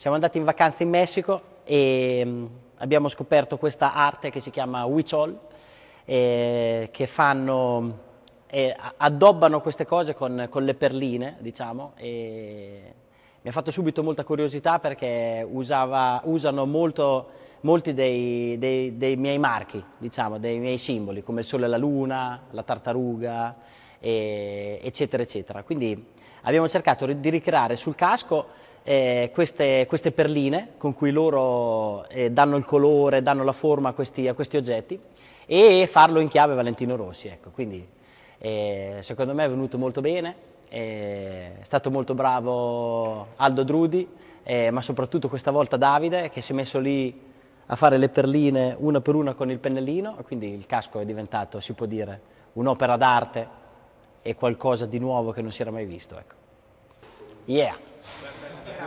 Siamo andati in vacanza in Messico e mh, abbiamo scoperto questa arte che si chiama Huichol, eh, che fanno, eh, addobbano queste cose con, con le perline, diciamo, mi ha fatto subito molta curiosità perché usava, usano molto, molti dei, dei, dei, miei marchi, diciamo, dei miei simboli, come il sole e la luna, la tartaruga, e, eccetera, eccetera. Quindi abbiamo cercato di ricreare sul casco eh, queste, queste, perline con cui loro eh, danno il colore, danno la forma a questi, a questi, oggetti e farlo in chiave Valentino Rossi. Ecco. Quindi eh, secondo me è venuto molto bene, è stato molto bravo Aldo Drudi, eh, ma soprattutto questa volta Davide che si è messo lì a fare le perline una per una con il pennellino, quindi il casco è diventato, si può dire, un'opera d'arte e qualcosa di nuovo che non si era mai visto. Ecco. Yeah!